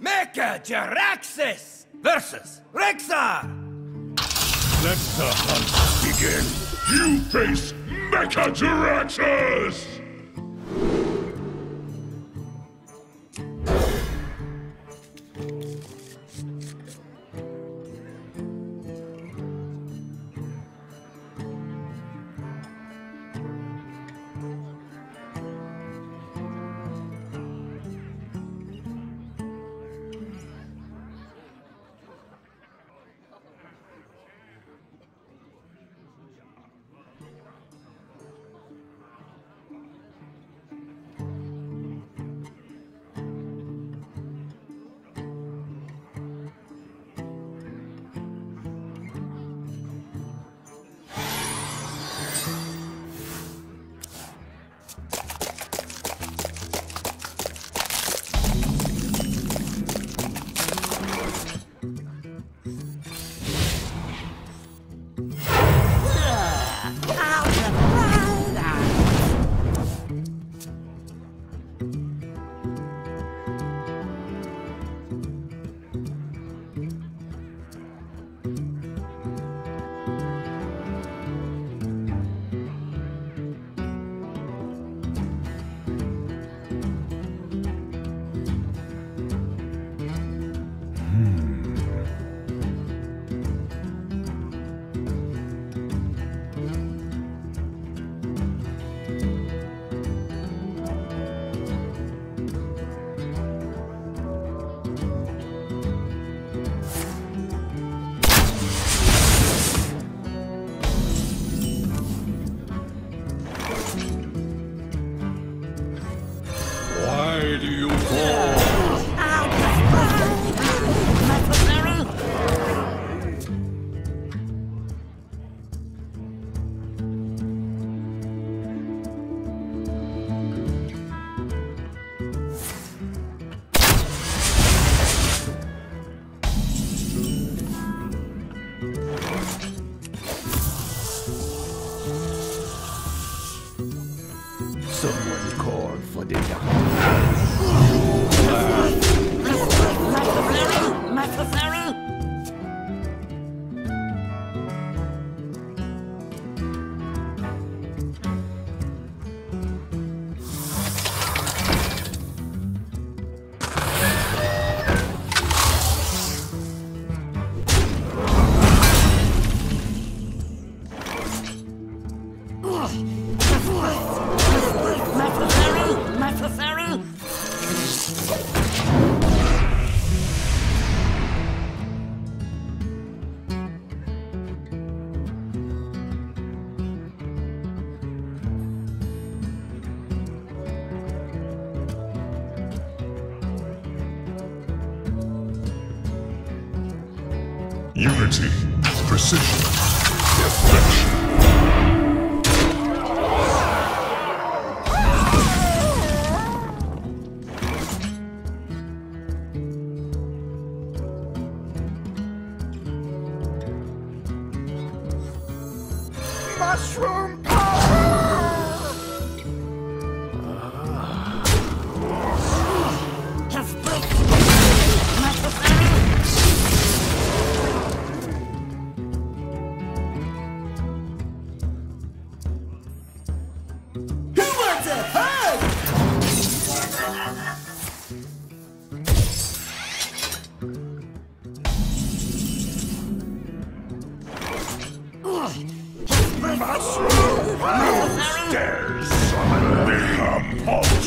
Mecha Jaraxxus versus Rexxar! Let the hunt begin! You face Mecha Jaraxxus! Someone called for the doctor. Unity, precision, perfection. Mushroom Who wants a hug? Dares summon me a.